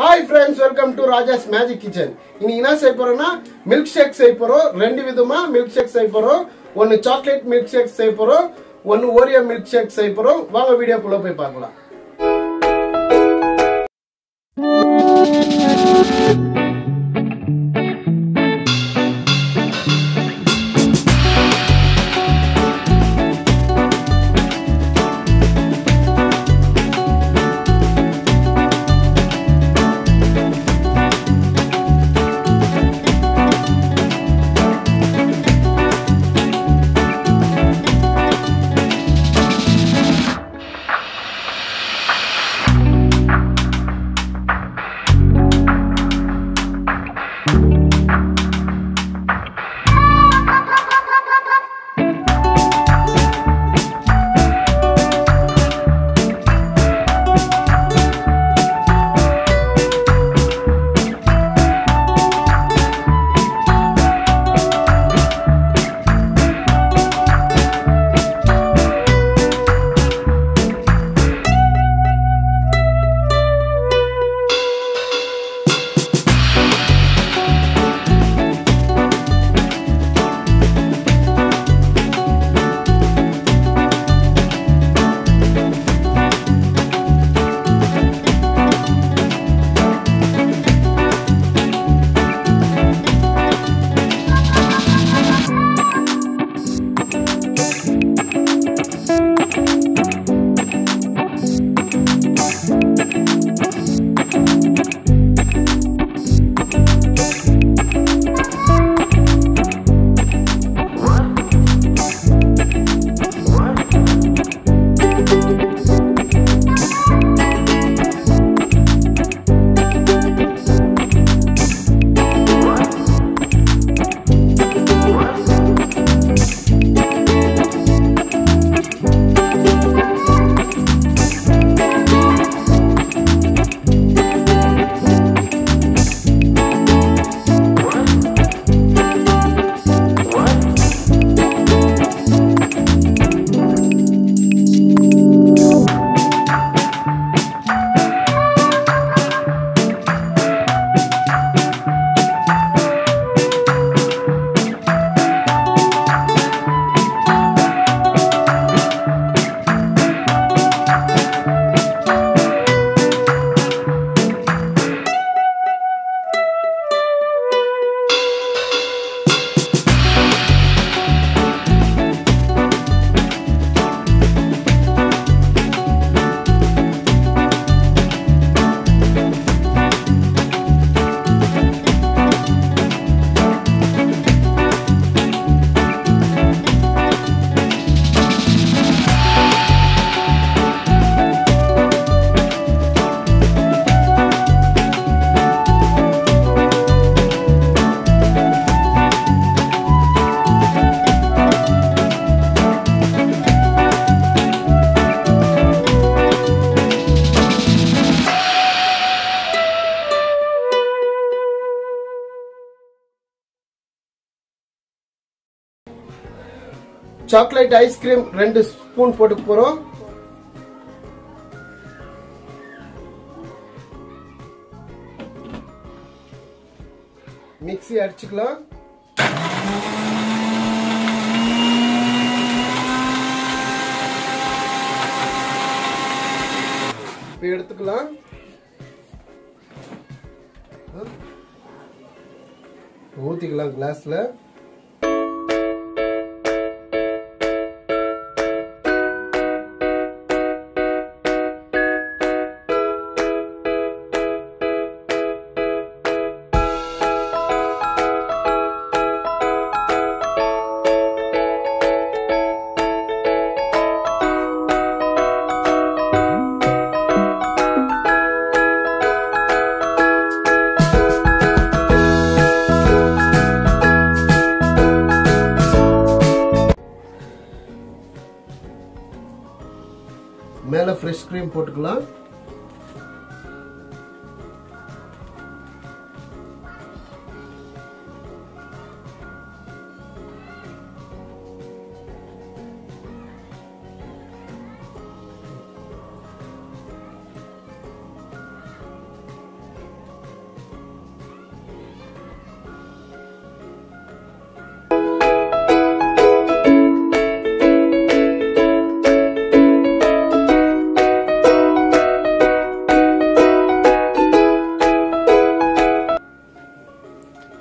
Hi friends welcome to Raja's magic kitchen இன்னைக்கு என்ன செய்ய போறோம்னா மில்க் ஷேக் செய்ய போறோம். ரெண்டு விதமா மில்க் ஷேக் செய்ய போறோம். ஒன்னு சாக்லேட் மில்க் ஷேக் செய்ய போறோம். ஒன்னு ஓரியோ மில்க் ஷேக் செய்ய போறோம். வாங்க வீடியோக்குள்ள போய் பார்க்கலாம். சாக்லேட் ஐஸ்கிரீம் ரெண்டு ஸ்பூன் போட்டு போறோம். மிக்ஸி அடிச்சுக்கலாம். இப்போ எடுத்துக்கலாம். ஊத்திக்கலாம் கிளாஸ்ல மேல ஃப்ரெஷ் க்ரீம் போட்டுக்கலாம்.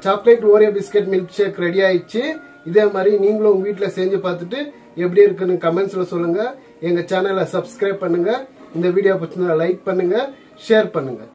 Chocolate Oreo biscuit milk shake ready ஆயிடுச்சு. இதே மாதிரி நீங்களும் உங்க வீட்டில் செஞ்சு பார்த்துட்டு எப்படி இருக்குன்னு கமெண்ட்ஸ்ல சொல்லுங்க. எங்க சேனலை சப்ஸ்கிரைப் பண்ணுங்க. இந்த வீடியோ பிடிச்சிருந்தா லைக் பண்ணுங்க ஷேர் பண்ணுங்க.